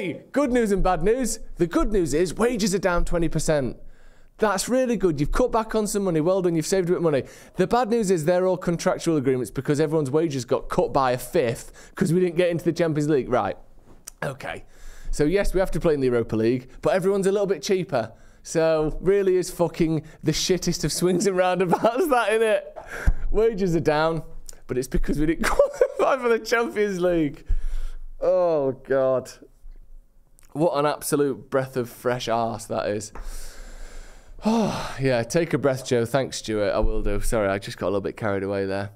Hey, good news and bad news. The good news is wages are down 20%. That's really good. You've cut back on some money. Well done. You've saved a bit of money. The bad news is they're all contractual agreements because everyone's wages got cut by a fifth because we didn't get into the Champions League. Right. Okay. So, yes, we have to play in the Europa League, but everyone's a little bit cheaper. So, really is fucking the shittest of swings and roundabouts, that, in it? Wages are down, but it's because we didn't qualify for the Champions League. Oh, God. What an absolute breath of fresh arse that is. Oh, yeah, take a breath, Joe. Thanks, Stuart. I will do. Sorry, I just got a little bit carried away there.